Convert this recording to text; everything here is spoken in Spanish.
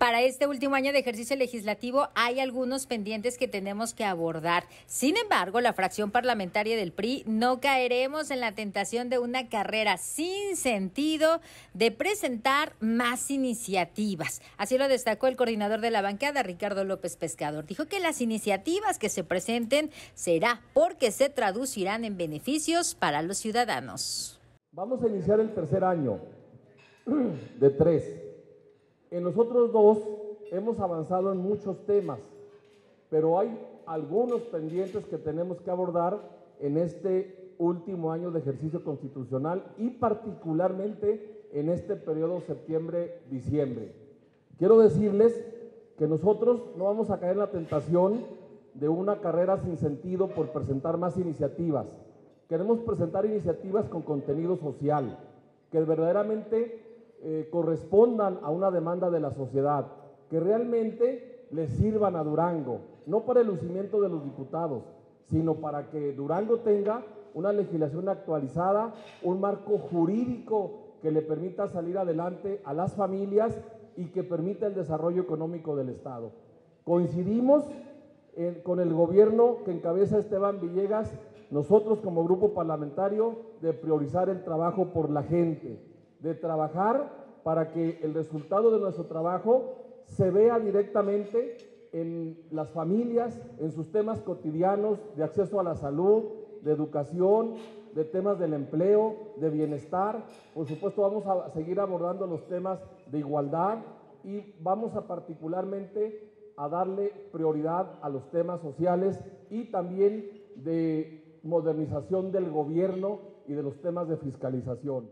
Para este último año de ejercicio legislativo hay algunos pendientes que tenemos que abordar. Sin embargo, la fracción parlamentaria del PRI no caeremos en la tentación de una carrera sin sentido de presentar más iniciativas. Así lo destacó el coordinador de la bancada, Ricardo López Pescador. Dijo que las iniciativas que se presenten será porque se traducirán en beneficios para los ciudadanos. Vamos a iniciar el tercer año de tres en los otros dos hemos avanzado en muchos temas, pero hay algunos pendientes que tenemos que abordar en este último año de ejercicio constitucional y particularmente en este periodo septiembre-diciembre. Quiero decirles que nosotros no vamos a caer en la tentación de una carrera sin sentido por presentar más iniciativas. Queremos presentar iniciativas con contenido social, que verdaderamente eh, correspondan a una demanda de la sociedad, que realmente le sirvan a Durango, no para el lucimiento de los diputados, sino para que Durango tenga una legislación actualizada, un marco jurídico que le permita salir adelante a las familias y que permita el desarrollo económico del Estado. Coincidimos con el gobierno que encabeza Esteban Villegas, nosotros como grupo parlamentario, de priorizar el trabajo por la gente, de trabajar para que el resultado de nuestro trabajo se vea directamente en las familias, en sus temas cotidianos de acceso a la salud, de educación, de temas del empleo, de bienestar. Por supuesto vamos a seguir abordando los temas de igualdad y vamos a particularmente a darle prioridad a los temas sociales y también de modernización del gobierno y de los temas de fiscalización.